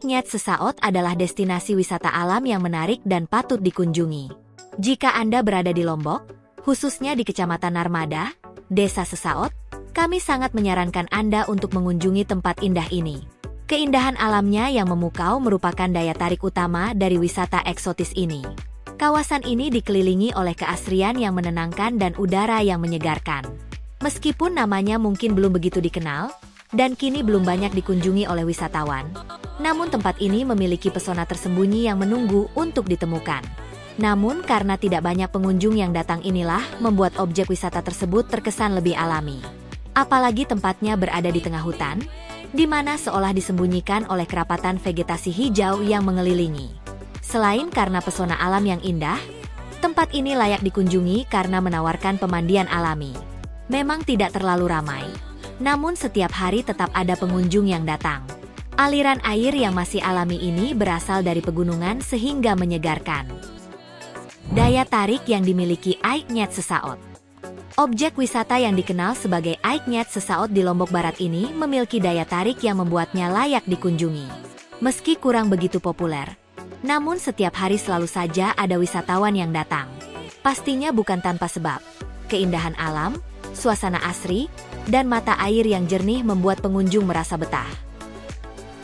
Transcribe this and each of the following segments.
Aiknyat Sesaot adalah destinasi wisata alam yang menarik dan patut dikunjungi. Jika Anda berada di Lombok, khususnya di Kecamatan Narmada, Desa Sesaot, kami sangat menyarankan Anda untuk mengunjungi tempat indah ini. Keindahan alamnya yang memukau merupakan daya tarik utama dari wisata eksotis ini. Kawasan ini dikelilingi oleh keasrian yang menenangkan dan udara yang menyegarkan. Meskipun namanya mungkin belum begitu dikenal, dan kini belum banyak dikunjungi oleh wisatawan, namun tempat ini memiliki pesona tersembunyi yang menunggu untuk ditemukan. Namun karena tidak banyak pengunjung yang datang inilah membuat objek wisata tersebut terkesan lebih alami. Apalagi tempatnya berada di tengah hutan, di mana seolah disembunyikan oleh kerapatan vegetasi hijau yang mengelilingi. Selain karena pesona alam yang indah, tempat ini layak dikunjungi karena menawarkan pemandian alami. Memang tidak terlalu ramai, namun setiap hari tetap ada pengunjung yang datang. Aliran air yang masih alami ini berasal dari pegunungan sehingga menyegarkan. Daya tarik yang dimiliki Aiknyat Sesaot Objek wisata yang dikenal sebagai Aiknyat Sesaot di Lombok Barat ini memiliki daya tarik yang membuatnya layak dikunjungi. Meski kurang begitu populer, namun setiap hari selalu saja ada wisatawan yang datang. Pastinya bukan tanpa sebab. Keindahan alam, suasana asri, dan mata air yang jernih membuat pengunjung merasa betah.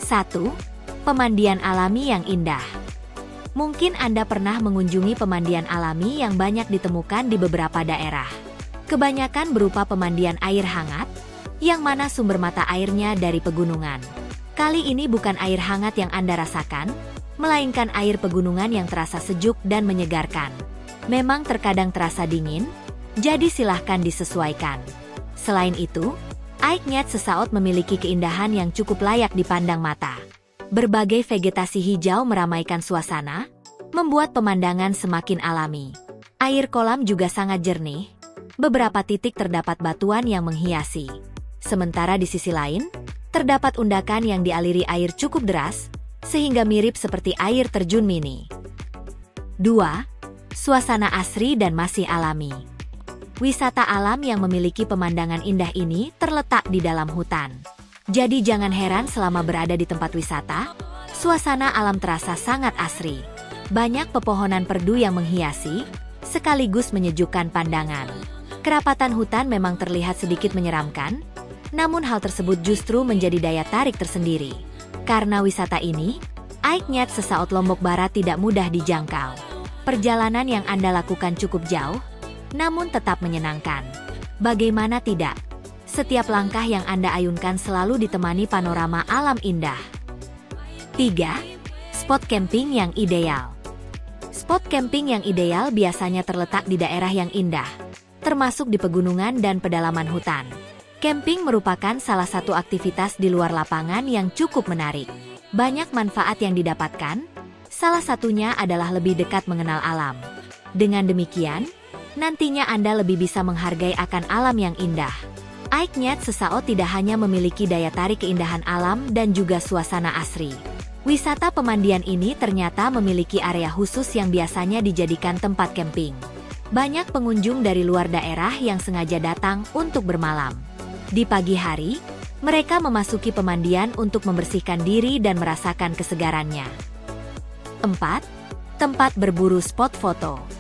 1. Pemandian alami yang indah. Mungkin Anda pernah mengunjungi pemandian alami yang banyak ditemukan di beberapa daerah. Kebanyakan berupa pemandian air hangat, yang mana sumber mata airnya dari pegunungan. Kali ini bukan air hangat yang Anda rasakan, melainkan air pegunungan yang terasa sejuk dan menyegarkan. Memang terkadang terasa dingin, jadi silahkan disesuaikan. Selain itu, Aiknyat Sesaot memiliki keindahan yang cukup layak dipandang mata. Berbagai vegetasi hijau meramaikan suasana, membuat pemandangan semakin alami. Air kolam juga sangat jernih, beberapa titik terdapat batuan yang menghiasi. Sementara di sisi lain, terdapat undakan yang dialiri air cukup deras, sehingga mirip seperti air terjun mini. 2. Suasana asri dan masih alami. Wisata alam yang memiliki pemandangan indah ini terletak di dalam hutan. Jadi jangan heran selama berada di tempat wisata, suasana alam terasa sangat asri. Banyak pepohonan perdu yang menghiasi, sekaligus menyejukkan pandangan. Kerapatan hutan memang terlihat sedikit menyeramkan, namun hal tersebut justru menjadi daya tarik tersendiri. Karena wisata ini, Aiknyat Sesaut Lombok Barat tidak mudah dijangkau. Perjalanan yang Anda lakukan cukup jauh, namun tetap menyenangkan. Bagaimana tidak? Setiap langkah yang Anda ayunkan selalu ditemani panorama alam indah. 3. Spot camping yang ideal Spot camping yang ideal biasanya terletak di daerah yang indah, termasuk di pegunungan dan pedalaman hutan. Camping merupakan salah satu aktivitas di luar lapangan yang cukup menarik. Banyak manfaat yang didapatkan, salah satunya adalah lebih dekat mengenal alam. Dengan demikian, nantinya Anda lebih bisa menghargai akan alam yang indah. Aiknyat Sesao tidak hanya memiliki daya tarik keindahan alam dan juga suasana asri. Wisata pemandian ini ternyata memiliki area khusus yang biasanya dijadikan tempat camping. Banyak pengunjung dari luar daerah yang sengaja datang untuk bermalam. Di pagi hari, mereka memasuki pemandian untuk membersihkan diri dan merasakan kesegarannya. 4. Tempat berburu spot foto.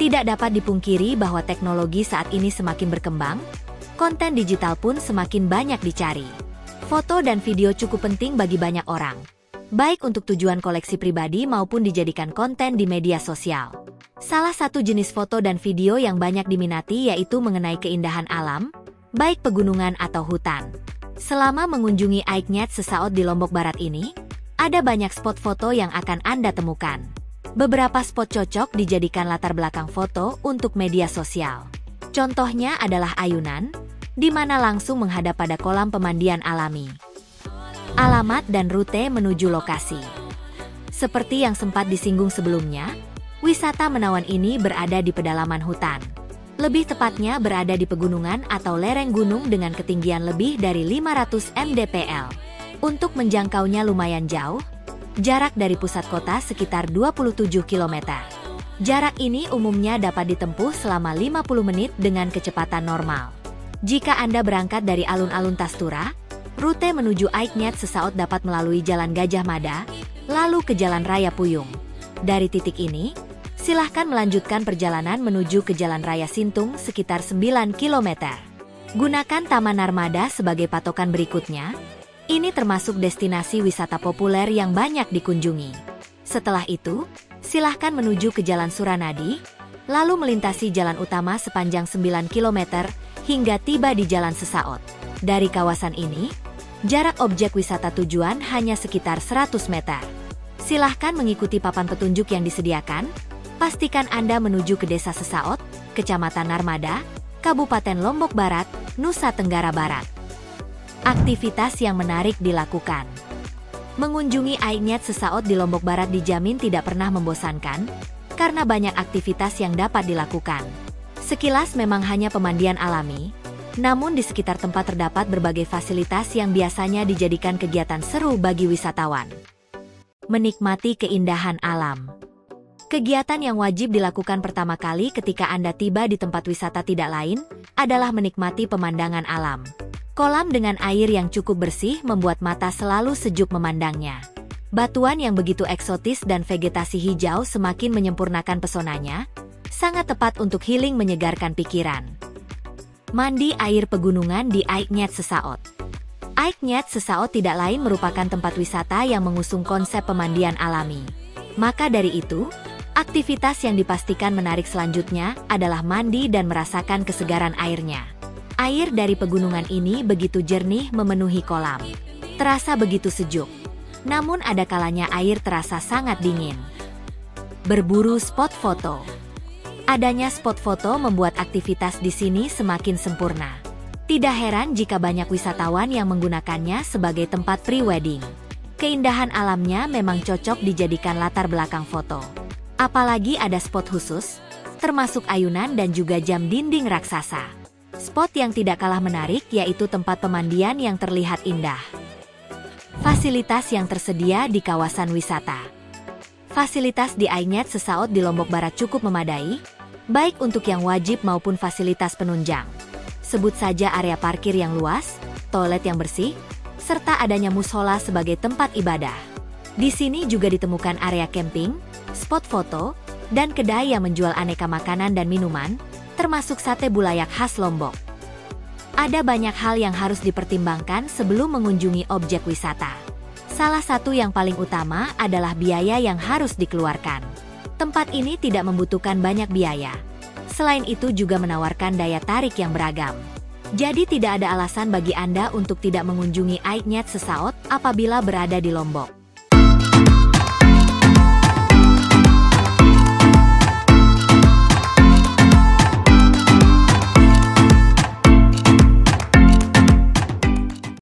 Tidak dapat dipungkiri bahwa teknologi saat ini semakin berkembang, konten digital pun semakin banyak dicari. Foto dan video cukup penting bagi banyak orang, baik untuk tujuan koleksi pribadi maupun dijadikan konten di media sosial. Salah satu jenis foto dan video yang banyak diminati yaitu mengenai keindahan alam, baik pegunungan atau hutan. Selama mengunjungi Aiknyat Sesaot di Lombok Barat ini, ada banyak spot foto yang akan Anda temukan. Beberapa spot cocok dijadikan latar belakang foto untuk media sosial. Contohnya adalah ayunan, di mana langsung menghadap pada kolam pemandian alami. Alamat dan rute menuju lokasi. Seperti yang sempat disinggung sebelumnya, wisata Menawan ini berada di pedalaman hutan. Lebih tepatnya berada di pegunungan atau lereng gunung dengan ketinggian lebih dari 500 mdpl. Untuk menjangkaunya lumayan jauh, Jarak dari pusat kota sekitar 27 km. Jarak ini umumnya dapat ditempuh selama 50 menit dengan kecepatan normal. Jika Anda berangkat dari alun-alun Tastura, Rute menuju Aiknyat Sesaut dapat melalui Jalan Gajah Mada, lalu ke Jalan Raya Puyung. Dari titik ini, silahkan melanjutkan perjalanan menuju ke Jalan Raya Sintung sekitar 9 km. Gunakan Taman Narmada sebagai patokan berikutnya. Ini termasuk destinasi wisata populer yang banyak dikunjungi. Setelah itu, silahkan menuju ke Jalan Suranadi, lalu melintasi jalan utama sepanjang 9 km hingga tiba di Jalan Sesaot. Dari kawasan ini, Jarak objek wisata tujuan hanya sekitar 100 meter. Silahkan mengikuti papan petunjuk yang disediakan. Pastikan Anda menuju ke Desa Sesaot, Kecamatan Narmada, Kabupaten Lombok Barat, Nusa Tenggara Barat. Aktivitas yang menarik dilakukan. Mengunjungi Ainyat Sesaot di Lombok Barat dijamin tidak pernah membosankan, karena banyak aktivitas yang dapat dilakukan. Sekilas memang hanya pemandian alami, namun di sekitar tempat terdapat berbagai fasilitas yang biasanya dijadikan kegiatan seru bagi wisatawan. Menikmati keindahan alam. Kegiatan yang wajib dilakukan pertama kali ketika Anda tiba di tempat wisata tidak lain adalah menikmati pemandangan alam. Kolam dengan air yang cukup bersih membuat mata selalu sejuk memandangnya. Batuan yang begitu eksotis dan vegetasi hijau semakin menyempurnakan pesonanya, sangat tepat untuk healing menyegarkan pikiran. Mandi air pegunungan di Aiknyat Sesaot. Aiknyat Sesaot tidak lain merupakan tempat wisata yang mengusung konsep pemandian alami. Maka dari itu, aktivitas yang dipastikan menarik selanjutnya adalah mandi dan merasakan kesegaran airnya. Air dari pegunungan ini begitu jernih memenuhi kolam. Terasa begitu sejuk. Namun ada kalanya air terasa sangat dingin. Berburu spot foto. Adanya spot foto membuat aktivitas di sini semakin sempurna. Tidak heran jika banyak wisatawan yang menggunakannya sebagai tempat pre-wedding. Keindahan alamnya memang cocok dijadikan latar belakang foto. Apalagi ada spot khusus, termasuk ayunan dan juga jam dinding raksasa. Spot yang tidak kalah menarik yaitu tempat pemandian yang terlihat indah. Fasilitas yang tersedia di kawasan wisata. Fasilitas di Ainyat Sesaut di Lombok Barat cukup memadai, baik untuk yang wajib maupun fasilitas penunjang. Sebut saja area parkir yang luas, toilet yang bersih, serta adanya musola sebagai tempat ibadah. Di sini juga ditemukan area camping, spot foto, dan kedai yang menjual aneka makanan dan minuman, termasuk sate bulayak khas Lombok. Ada banyak hal yang harus dipertimbangkan sebelum mengunjungi objek wisata. Salah satu yang paling utama adalah biaya yang harus dikeluarkan. Tempat ini tidak membutuhkan banyak biaya. Selain itu juga menawarkan daya tarik yang beragam. Jadi tidak ada alasan bagi Anda untuk tidak mengunjungi Aiknyat Sesaot apabila berada di Lombok.